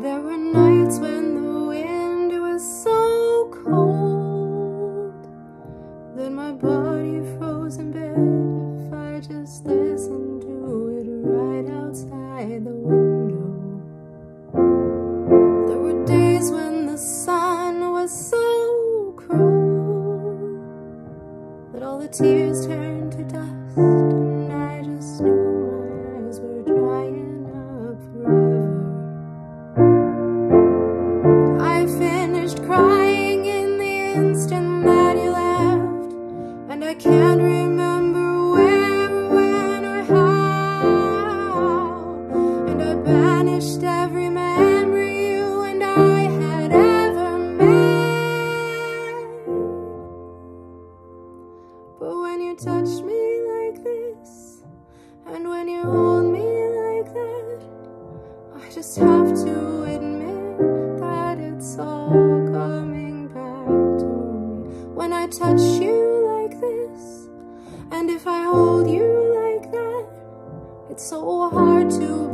There were nights when the wind was so cold that my body froze in bed if I just listened to it right outside the window. There were days when the sun was so cruel that all the tears turned to dust. touch you like this, and if I hold you like that, it's so hard to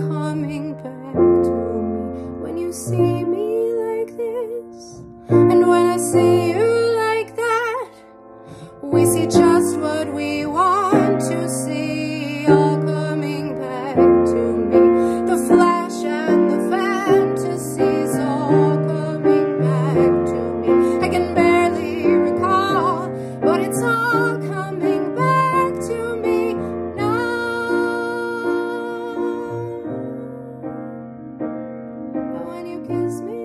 when you kiss me.